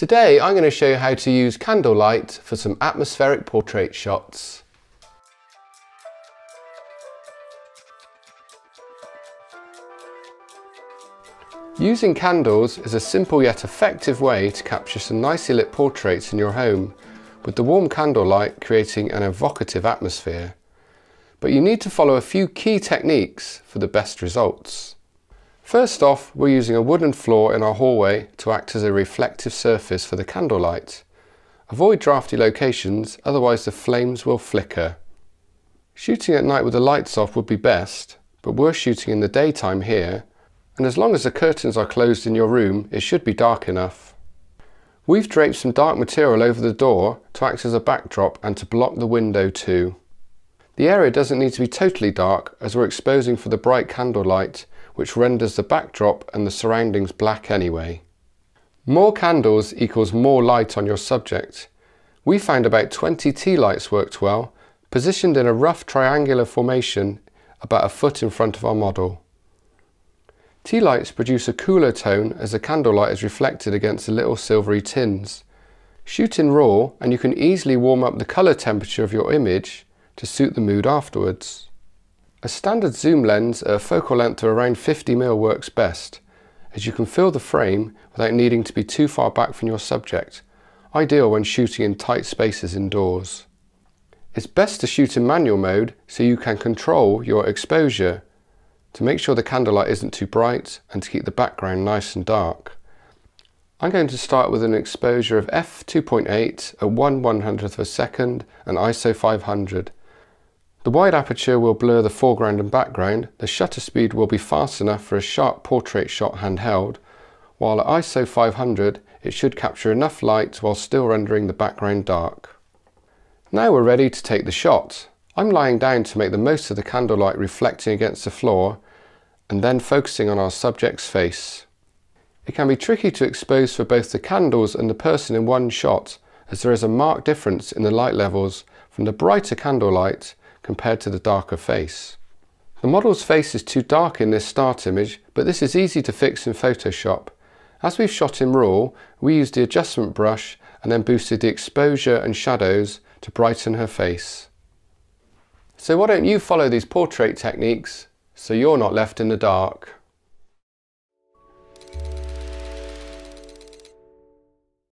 Today I'm going to show you how to use candlelight for some atmospheric portrait shots. Using candles is a simple yet effective way to capture some nicely lit portraits in your home, with the warm candlelight creating an evocative atmosphere. But you need to follow a few key techniques for the best results. First off, we're using a wooden floor in our hallway to act as a reflective surface for the candlelight. Avoid drafty locations, otherwise the flames will flicker. Shooting at night with the lights off would be best, but we're shooting in the daytime here, and as long as the curtains are closed in your room, it should be dark enough. We've draped some dark material over the door to act as a backdrop and to block the window too. The area doesn't need to be totally dark as we're exposing for the bright candlelight which renders the backdrop and the surroundings black anyway. More candles equals more light on your subject. We found about 20 tea lights worked well, positioned in a rough triangular formation about a foot in front of our model. Tea lights produce a cooler tone as the candlelight is reflected against the little silvery tins. Shoot in RAW and you can easily warm up the colour temperature of your image to suit the mood afterwards. A standard zoom lens at a focal length of around 50mm works best, as you can fill the frame without needing to be too far back from your subject, ideal when shooting in tight spaces indoors. It's best to shoot in manual mode so you can control your exposure to make sure the candlelight isn't too bright and to keep the background nice and dark. I'm going to start with an exposure of f2.8 at 1 100th of a second and ISO 500 the wide aperture will blur the foreground and background, the shutter speed will be fast enough for a sharp portrait shot handheld, while at ISO 500 it should capture enough light while still rendering the background dark. Now we're ready to take the shot. I'm lying down to make the most of the candlelight reflecting against the floor and then focusing on our subject's face. It can be tricky to expose for both the candles and the person in one shot as there is a marked difference in the light levels from the brighter candlelight compared to the darker face. The model's face is too dark in this start image, but this is easy to fix in Photoshop. As we've shot in RAW, we used the adjustment brush and then boosted the exposure and shadows to brighten her face. So why don't you follow these portrait techniques so you're not left in the dark?